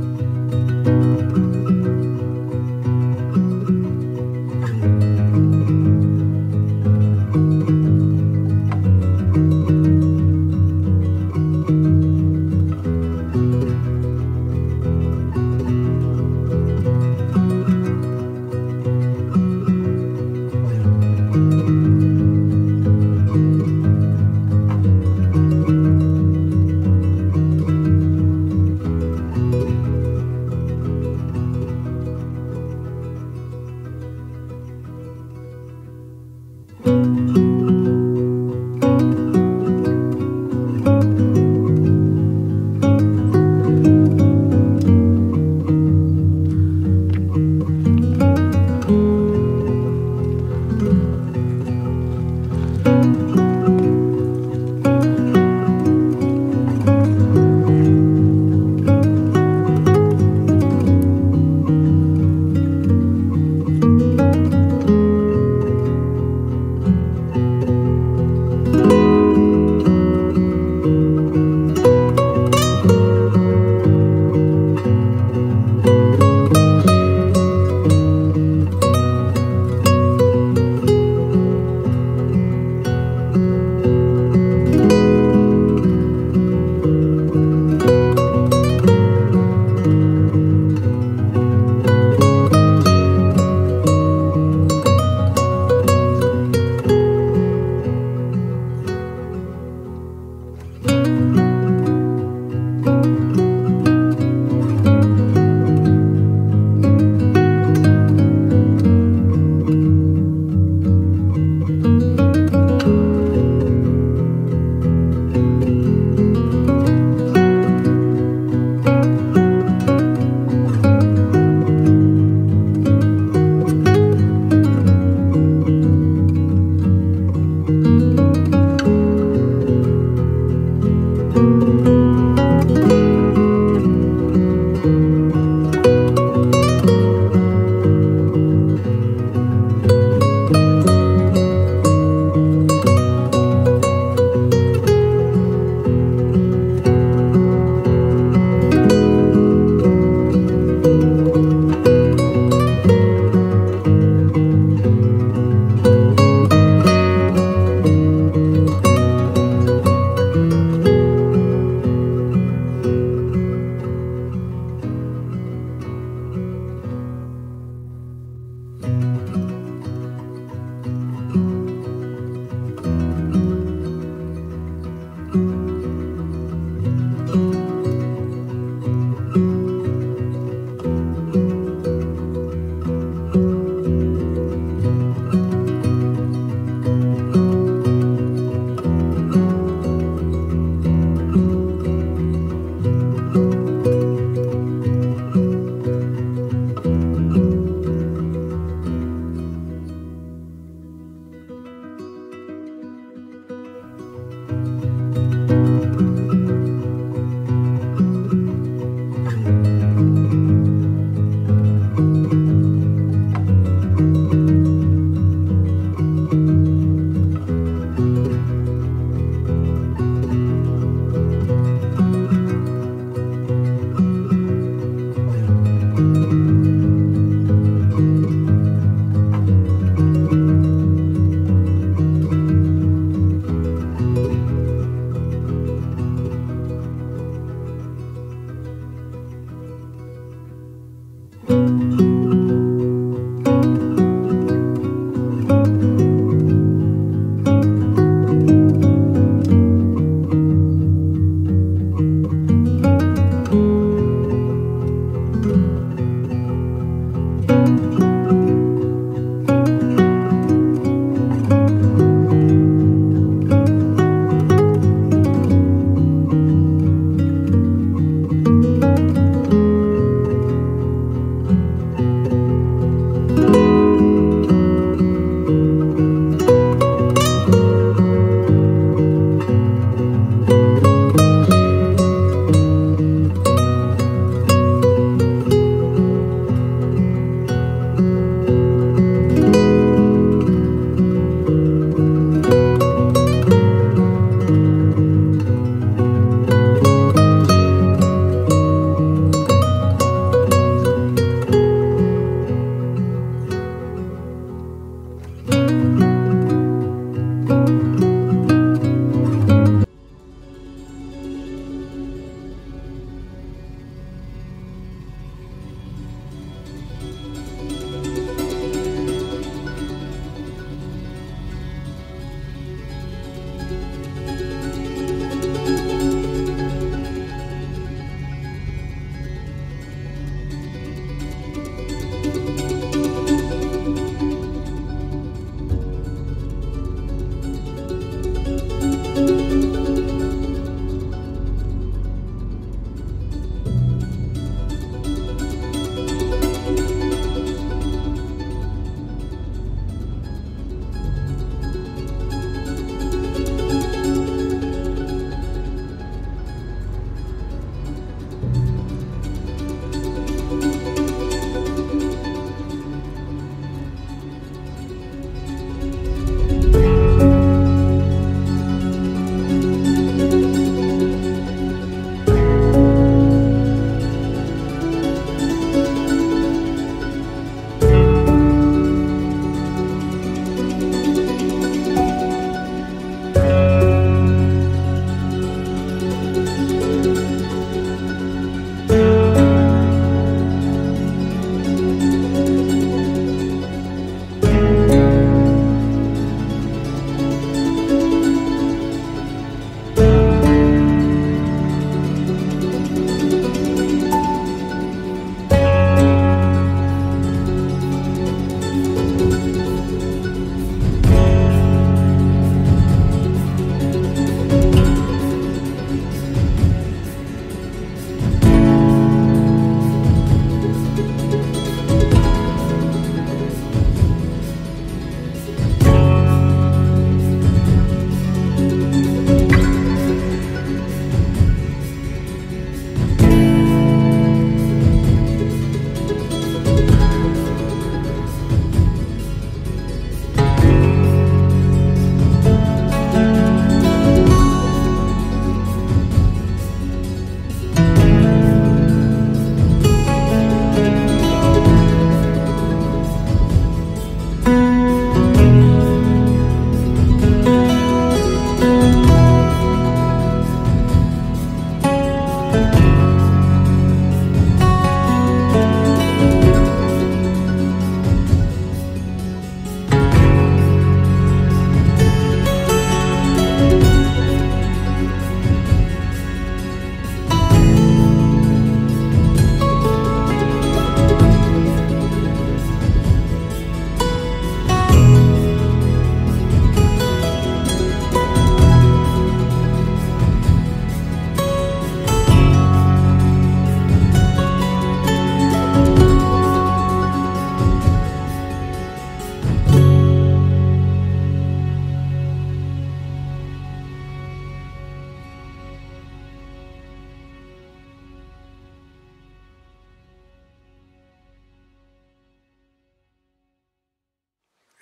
Bye.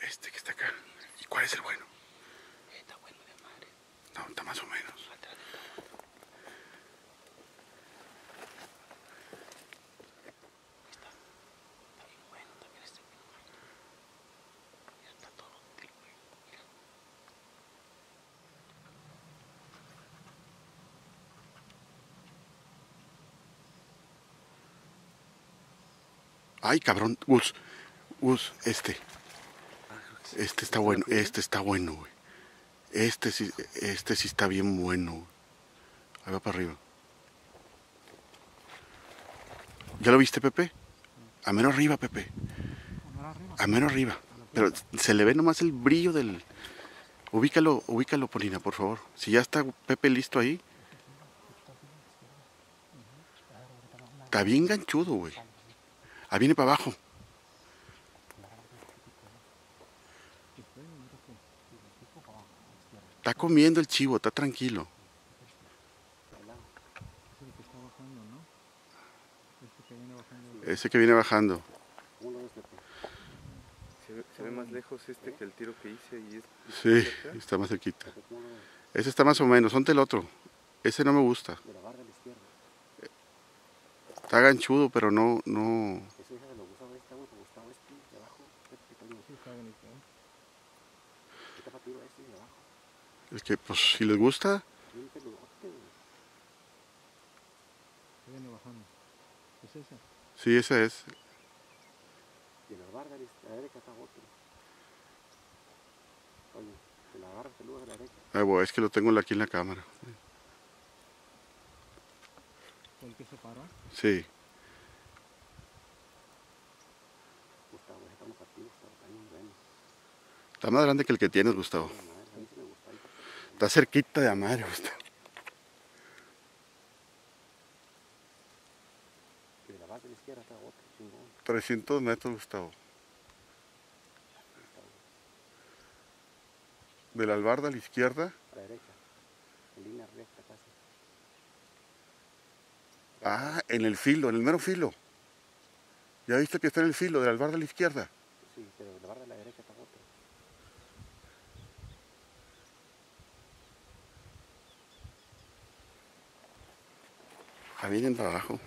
Este que está acá. ¿Y cuál es el bueno? Está bueno de madre. No, está más o menos. Atrás de todo. Está. Está bien bueno también animal. Mira, está todo útil, güey. Mira. Ay, cabrón. Gus. Gus, este. Este está bueno. Este está bueno, güey. Este sí, este sí está bien bueno. güey. Ahí va para arriba. ¿Ya lo viste, Pepe? A menos arriba, Pepe. A menos arriba. Pero se le ve nomás el brillo del... Ubícalo, ubícalo, Polina, por favor. Si ya está Pepe listo ahí. Está bien ganchudo, güey. Ahí viene para abajo. Está comiendo el chivo, está tranquilo. Ese que viene bajando. Se ve, se ve más lejos este que el tiro que hice y es... Sí, está más cerquita. Ese está más o menos, ponte el otro. Ese no me gusta. De la barra de la izquierda. Está ganchudo, pero no, no. Ese hija de lo Gustavo está bueno, Gustavo este de abajo. Este que también. Sí, está bonito. Está para tiro este de abajo. Es que, pues, si les gusta. ¿Es ese? sí, ese es. La la derecha está otro. Oye, de la barra peluda de la derecha. Ah, bueno, es que lo tengo aquí en la cámara. ¿El que se paró? Sí. Gustavo, ese está bueno para ti, Gustavo. Está muy bueno. Está más grande que el que tienes, Gustavo. La madre, a mí sí me gusta. ahí. Está cerquita de madre, Gustavo. Y de la barra de la izquierda está otro, chingón. 300 metros, Gustavo. De la albarda a la izquierda. A la derecha. En línea recta casi. Ah, en el filo, en el mero filo. ¿Ya viste que está en el filo de la albarda a la izquierda? Sí, pero de la barra de la derecha está otro. Ah, vienen para abajo.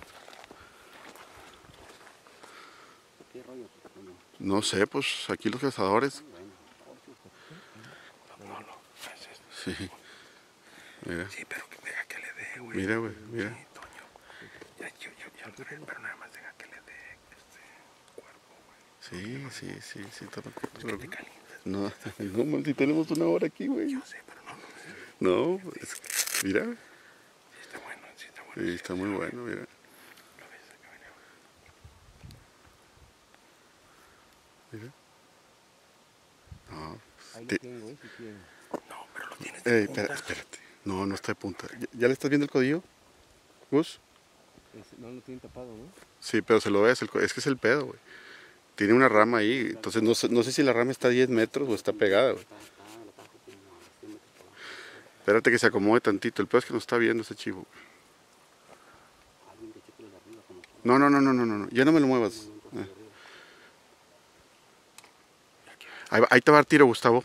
¿Qué rollo? No sé, pues aquí los cazadores. Sí. Mira, Sí, pero deja que le dé, güey. mira, güey, mira. Sí, Toño. Ya, yo, yo, lo trae, pero nada más deja que le dé este cuerpo, güey. Sí, sí, sí, sí, está Es que. No, no, si tenemos una hora aquí, güey. Yo sé, pero no, no. No, es- mira, bueno, sí está muy bueno, mira. Lo ves acá, venía. mira. No, Ahí Ti- lo tengo, ¿eh? Si quieren. No, pero lo tienes de Ey, espera, punta. espérate. No, no está de punta. ¿Ya, ya le estás viendo el codillo? Gus? No lo tienen tapado, ¿no? Sí, pero se lo ves, el es que es el pedo, güey. Tiene una rama ahí, entonces no sé, no sé si la rama está a 10 metros o está pegada, güey. Está, está, la tajo como a 100 metros por abajo. Espérate que se acomode tantito, el pedo es que no está viendo ese chivo. Alguien que cheque de arriba como que No, no, no, no, no, no, no, ya no me lo muevas. arriba. Ahí, te va dar tiro, Gustavo.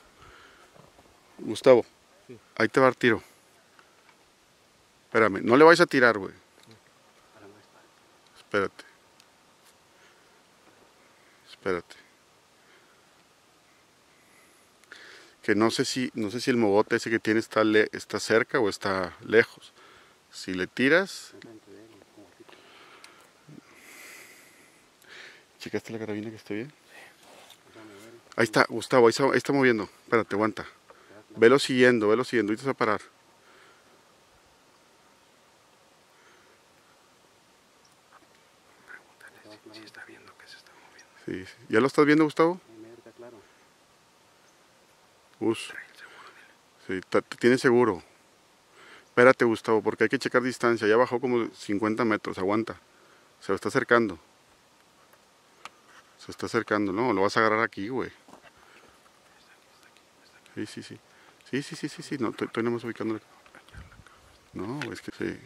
Gustavo, ahí te va dar tiro. Espérame, no le vayas a tirar, güey. Espérate. Espérate. Que no sé si, no sé si el mogote ese que tiene está, le- está cerca o está lejos. Si le tiras, Enfrente de él, como así. ¿Checaste la carabina que esté bien? Ver. Ahí está, Gustavo, ahí está, ahí está moviendo. Espérate, aguanta. Velo siguiendo, velo siguiendo, ahorita se va a parar. Si está viendo que se está moviendo. Sí, sí. ¿Ya lo estás viendo, Gustavo? Seguro, Sí, tiene seguro. Espérate, Gustavo, porque hay que checar distancia. Ya bajó como 50 metros, aguanta. Se lo está acercando. Se está acercando, no, lo vas a agarrar aquí, güey. Sí, sí, sí. Sí, sí, sí, sí, sí, no, estoy, nomás ubicando. No, es que sí.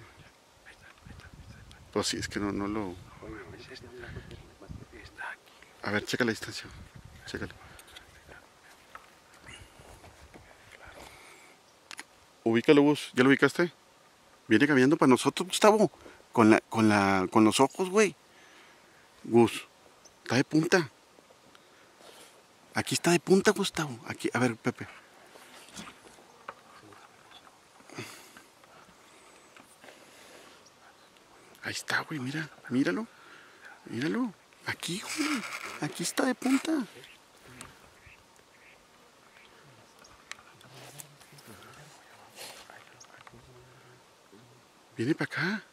Pues sí, es que no, no lo... A ver, checa la distancia. Chécale. Ubícalo, Bus. ¿Ya lo ubicaste? Viene caminando para nosotros, Gustavo. Con, la, con, la, con los ojos, güey. Gus está de punta. Aquí está de punta, Gustavo. Aquí, a ver, Pepe. Ahí está, güey, mira, míralo. Míralo. Aquí, güey. Aquí está de punta. Viene para acá.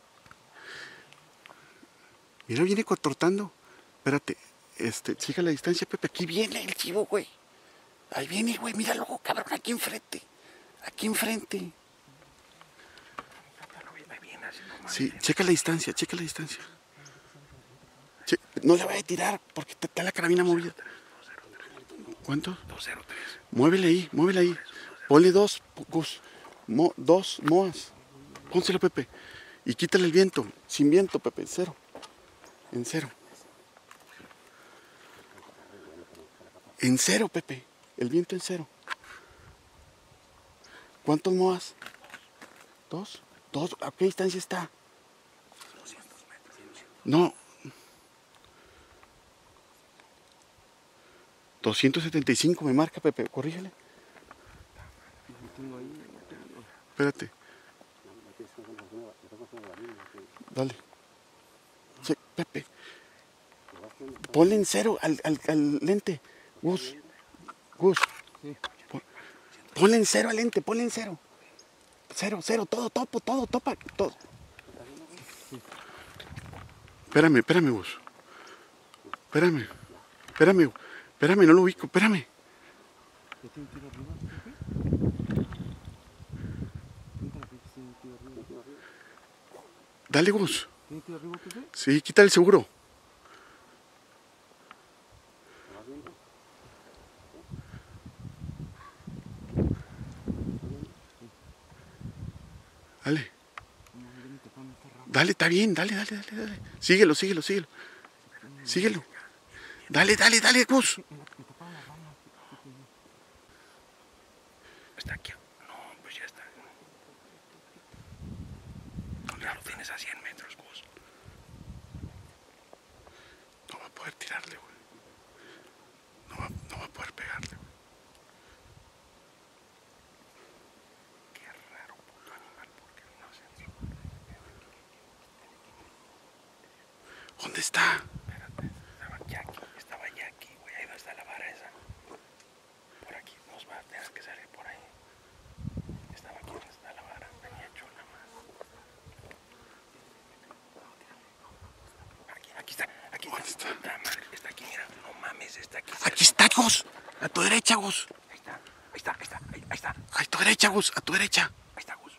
Mira, viene contortando. Espérate. Este, siga la distancia, Pepe. Aquí viene el chivo, güey. Ahí viene, güey. Míralo, cabrón. Aquí enfrente. Aquí enfrente. Sí, checa la distancia, checa la distancia. Che- no le vaya a tirar porque está, está la carabina movida. ¿Cuánto? 203. Muévele ahí, muévele ahí. Ponle dos, Gus. Mo- dos moas. Pónselo, Pepe. Y quítale el viento. Sin viento, Pepe. En cero. En cero. En cero, Pepe. El viento en cero. ¿Cuántos moas? ¿Dos? ¿Dos? ¿A qué distancia está? No. 275 me marca, Pepe. Corrígele. Espérate. Dale. Pepe. Ponle en cero al- al lente. Gus. Gus. Pon- Ponle en cero al lente, ponle en cero. Cero, cero, todo, topo, todo, topa, todo. Espérame, espérame, Gus. Espérame. Espérame, espérame, no lo ubico, espérame. ¿Ya tiene tiro arriba? Pepe? ¿Tiene la ficha? ¿Tiene tiro arriba? Dale, Gus. ¿Tiene tiro arriba, Pepe? Sí, quita el seguro. Dale, No, ya ni tocando esta rama. Dale, está bien, dale, dale, dale, dale. Síguelo, síguelo, síguelo. Síguelo. Dale, dale, dale, Gus. Está aquí. No, pues ya está. Ya lo tienes a 100 metros, Gus. No va a poder tirarle, güey. No va, no va a poder pegarle. güey. Qué raro puto animal, porque no se ¿Dónde está? Espérate, estaba Jackie, estaba Jackie, güey, ahí donde está la vara esa. Por aquí, nos va a tener que salir por ahí. Estaba aquí donde está la vara, venía chula más. Aquí, aquí está, aquí ¿Dónde está? Puta madre, está aquí, mira, no mames, está aquí. Aquí está, Gus. A tu derecha, Gus. Ahí está, ahí está, ahí está, ahí, ahí está, A tu derecha, Gus. A tu derecha. ahí está, Gus.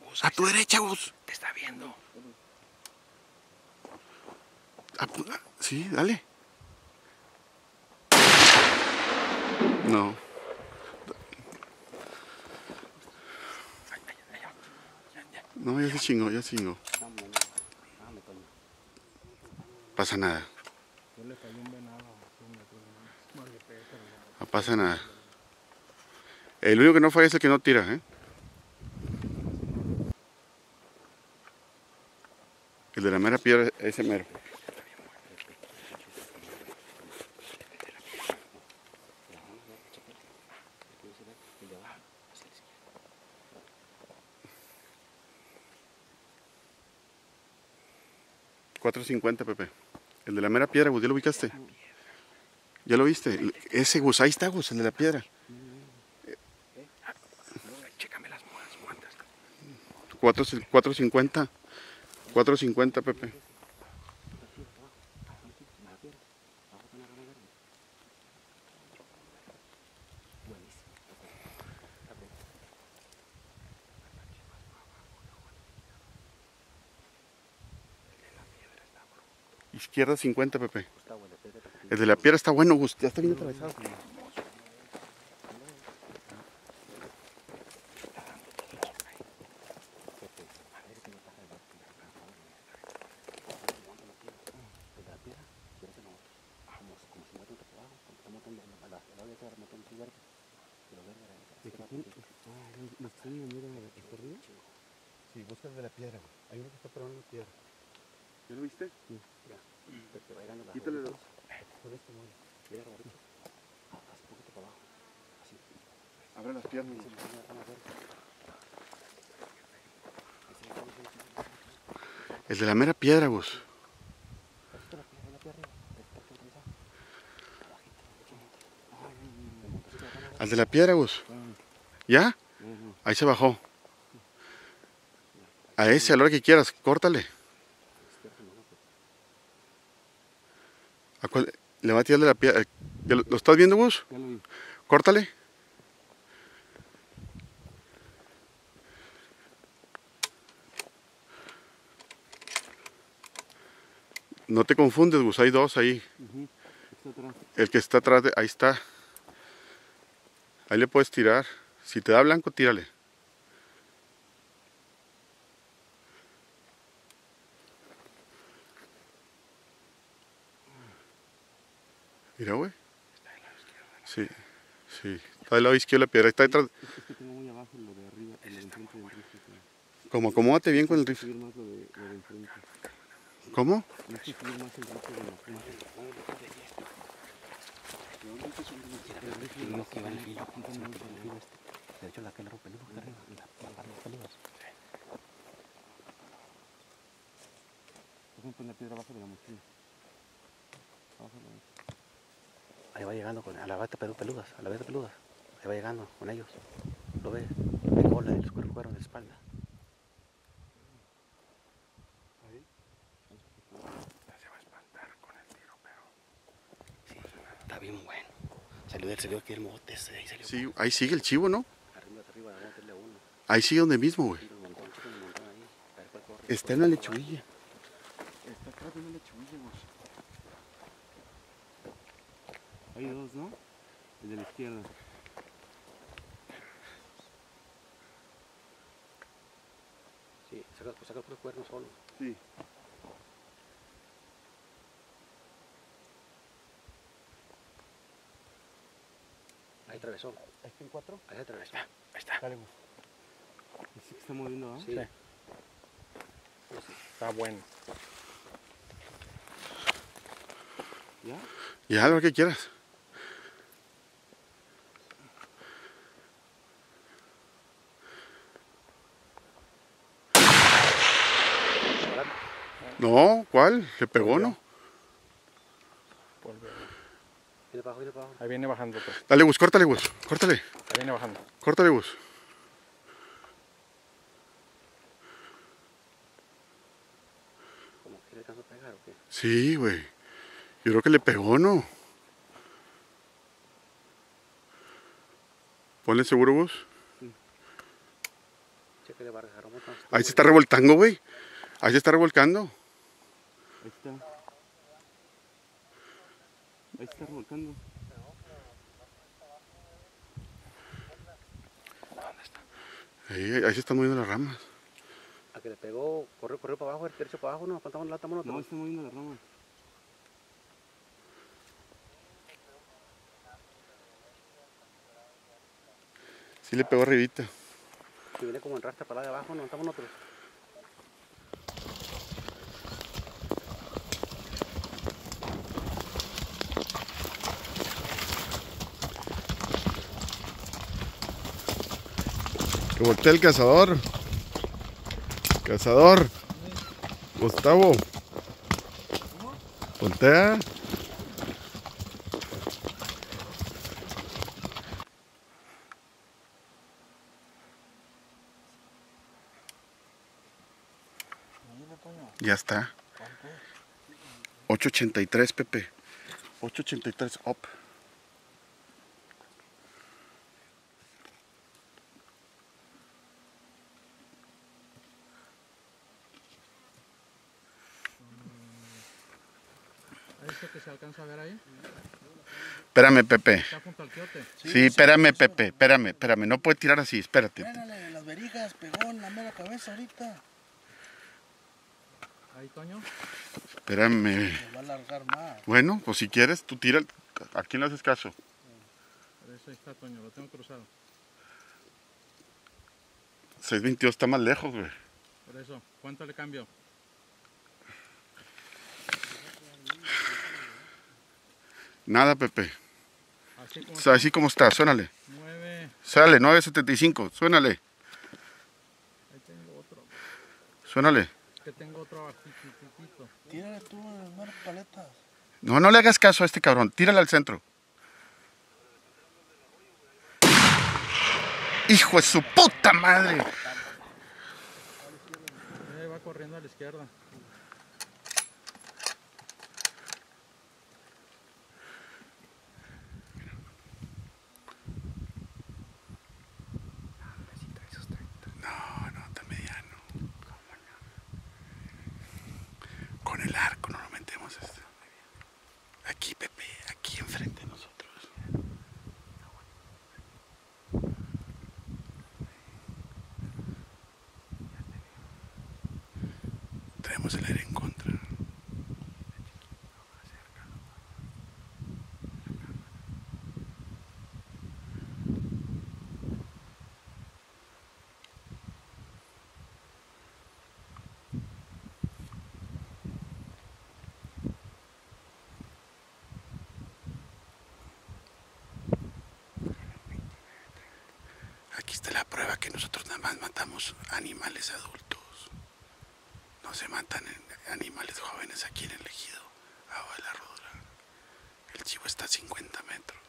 Gus, A tu está, derecha, Gus. Te está viendo. Apu- ah, Sí, dale. No. No, ya se chingó, ya se chingó. Pasa nada. ¿no? Pasa nada. El único que no falla es el que no tira, ¿eh? El de la mera piedra, ese mero. $4.50, Pepe. El de la mera piedra, Gus, ¿ya lo ubicaste? ¿Ya lo viste? Ese Gus, ahí está Gus, el de la piedra. Chécame las modas, ¿cuántas? Cuatro- 4.50. 4.50, Pepe. Izquierda 50, Pepe. El de la piedra está bueno, Gus. Ya está bien atravesado. Busca el de la piedra, güey. Hay uno que está parado en la piedra. ¿Ya lo viste? Pepe, va llegando la Quítale rodilla. los- Con este modo. Llega la rodilla. Ah, haz un poquito para abajo. Así. Abre las piernas. Sí, sí, van a ver. Ahí se ve, ahí se ve, ahí se ve. El de la mera piedra, ¿no? Al de la piedra, Gus. ¿Ya? Ahí se bajó. A ese, a la hora que quieras, córtale. ¿A cuál- Le va a tirar de la piedra. ¿Ya ¿Lo, estás viendo, vi. Córtale. No te confundes, Gus. Hay dos ahí. Está atrás. El que está atrás, de, ahí está. Ahí le puedes tirar. Si te da blanco, tírale. Mira, güey. Sí, sí. Está del lado izquierdo la piedra. Está detrás. Es que tengo muy abajo lo de arriba, de enfrente del rifle. Como acomódate bien con el rifle. Subir más lo de, lo de enfrente. ¿Cómo? Es de hecho, la que le rompe el. La, parte de ejemplo, en la piedra abajo de la mochila. De Ahí va llegando con, a la pelu- peludas, a la de peludas. Ahí va llegando con ellos. Lo ves, de cola, de los cuernos cuernos de espalda. Se va a espantar con el tiro, pero. Sí, está bien bueno. Salió aquí el mote ese, ahí salió. Sí, ahí sigue el chivo, ¿no? Arriba, arriba, vamos a uno. Ahí sigue donde mismo, güey. Está en la lechuguilla. Está atrás de una lechuguilla, güey. Hay dos, ¿no? El de la izquierda. Sí, saca, saca el puro cuerno solo. Sí. Atravesó. ¿Ahí están cuatro? Ahí atravesó. Ahí está. Dale. Sí que está moviendo, ¿ah? Sí. Sí. Está bueno. ¿Ya? Ya, lo que quieras. No, ¿cuál? Le pegó, ¿no? Vuelve. Viene para abajo, viene para abajo. Ahí viene bajando, pues. Dale, Gus, córtale, Gus. Córtale, Ahí viene bajando. córtale, Gus. Como que le alcanzó a pegar o qué. Sí, güey. Yo creo que le pegó, ¿no? Ponle seguro, Gus. Ahí se está revoltando, güey. Ahí se está revolcando. Ahí está. Ahí se está revolcando. Ahí, ahí se están moviendo las ramas. A que le pegó, corrió, corrió para abajo, derecho para abajo, no, faltamos la tamo No, está moviendo la rama. Sí le pegó arribita. Si viene como en rastra para la de abajo, no, estamos nosotros. Voltea el cazador. Cazador. Gustavo. Voltea. Ya está. 883, Pepe. 883 up. ¿Esto que se alcanza a ver ahí? Espérame, Pepe. Está junto al quiote. Sí, espérame, Pepe. Espérame, espérame. No puede tirar así. Espérate. Pénale las verijas, pegó en la mera cabeza ahorita. Ahí, Toño. Espérame. Me va a alargar más. Bueno, pues si quieres, tú tira. ¿A quién le haces caso? Pero eso ahí está, Toño, lo tengo cruzado. 622 está más lejos, güey. Por eso, ¿cuánto le cambio? Nada, Pepe. Así como sea, así como está, suénale. 9. Sale, 9.75, suénale, Ahí tengo otro. suénale. Que tengo otro abajito. Tírale tú manos paletas. No, no le hagas caso a este cabrón, tírale al centro. Hijo de su puta madre. Ahí va corriendo a la izquierda. No, no, está mediano. Con el arco no lo metemos esto. Aquí, Pepe, aquí enfrente de nosotros. Traemos el aire en contra. Aquí está la prueba que nosotros nada más matamos animales adultos. No se matan animales jóvenes aquí en el ejido, abajo de la rodura. El chivo está a 50 metros.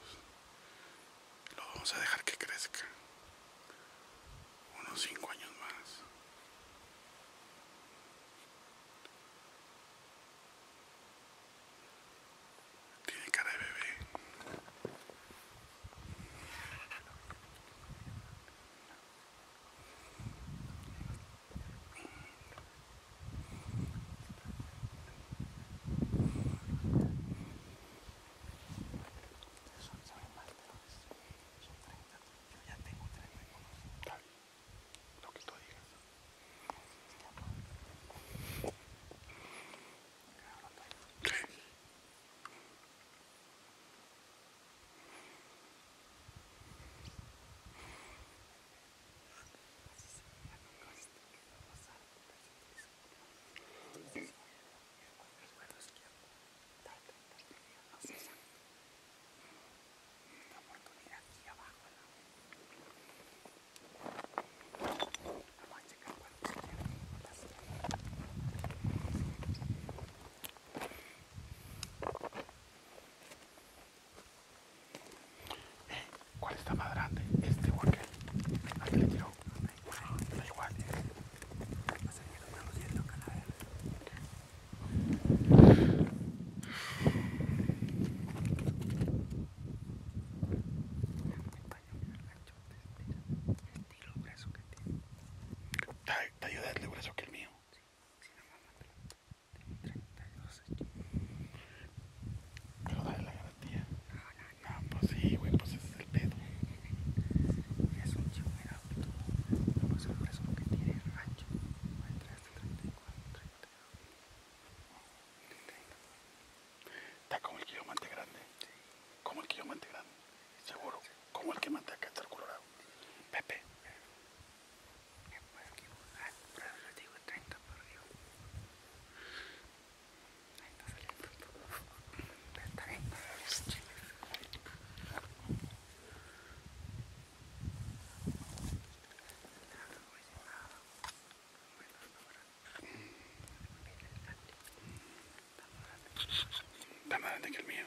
Está más grande que el mío.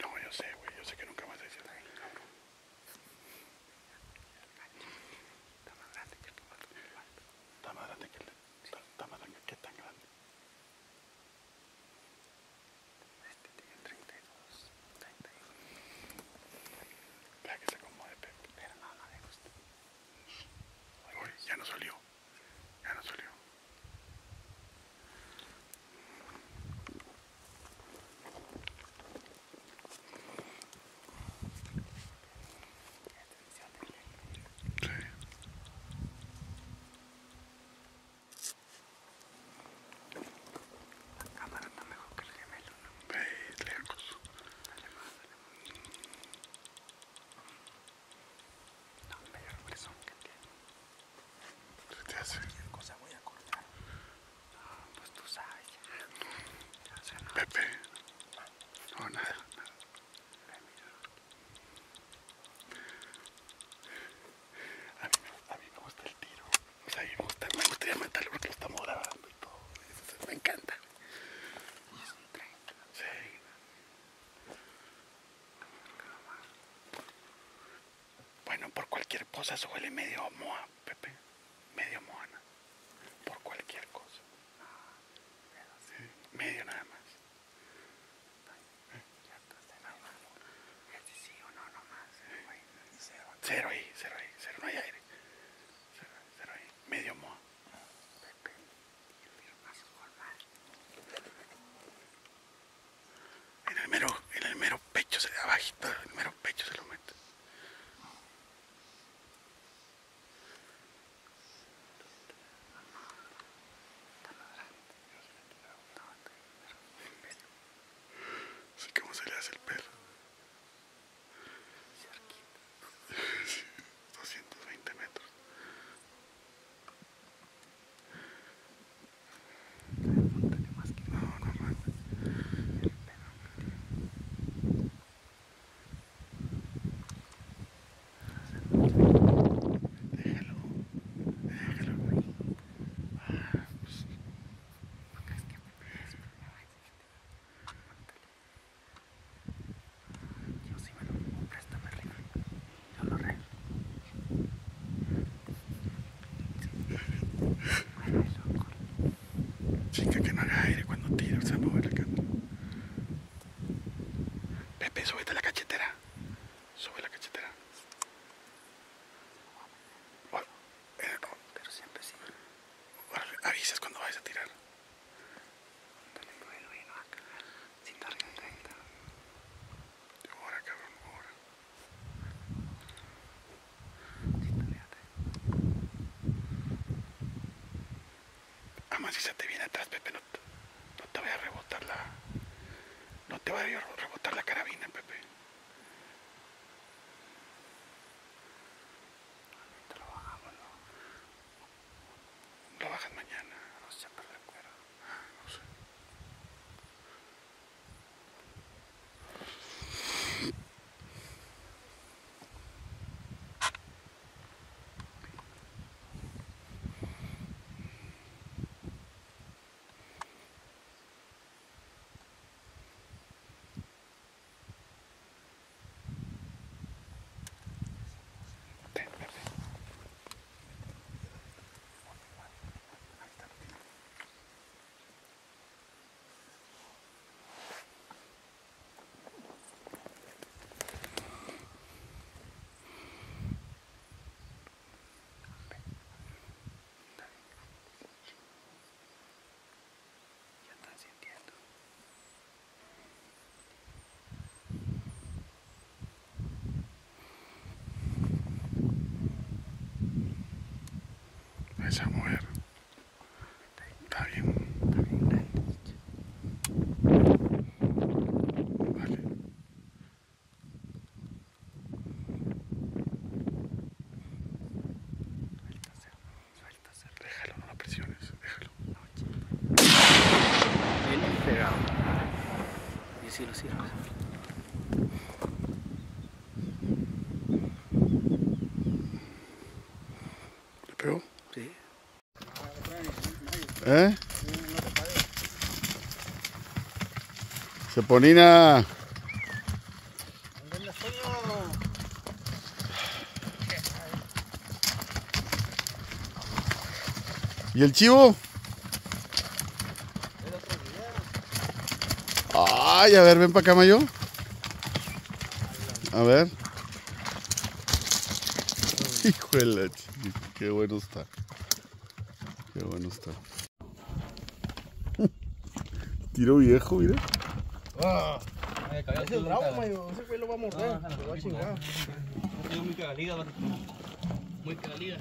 No, yo sé, güey, yo sé que nunca más decir Pepe. No, nada. nada. A mí, a mí me gusta el tiro. O sea, a me, gusta, me gustaría matarlo porque lo estamos grabando y todo. Me encanta. Sí. Bueno, por cualquier cosa suele medio moa, Pepe. Medio moana. Por cualquier cosa. Sí, medio nada más. Cero ahí, cero ahí, cero, no hay aire. Cero, cero ahí, medio moa. En el mero, en el mero pecho, se abajito, el mero pecho se lo mete. Así como se le hace el pelo. Sí, 220 metros. No, no mames. Déjalo. Déjalo. Ah, pues, Yo sí me lo préstame el rifle. Yo lo arreglo. Chica, que no haga aire cuando tire, se va a mover la cámara. Pepe, súbete a la cachetera. Sube la cachetera. Oh, eh, Pero siempre sí. órale, avisas cuando vayas a tirar. Dale, bueno, y no va a cagar. Sin 30. Ahora, cabrón, ahora. Sin targa 30. Además, si se te viene atrás, Pepe, no te, no te vaya a rebotar la... No te vaya a rebotar la carabina, Pepe. Te lo bajamos, ¿no? Lo bajas mañana. No se perder el cuero. No sé. Ten, Pepe. Ya están sintiendo. Esa mujer. Está bien. Está bien. Vale. Déjalo, no lo presiones. Déjalo. Bien pegado. Y si lo cierras. ¿Le pegó? Sí. ¿Eh? Se ponina. ¿Y el chivo? Ay, a ver, ven para acá, Mayo. A ver. Hijo de la chica, qué bueno está. Qué bueno está. Tiro viejo, mira. Ese es bravo, mayo. Ese güey lo va a morder. Lo va a chingar. Muy cagaligas, muy cagaligas.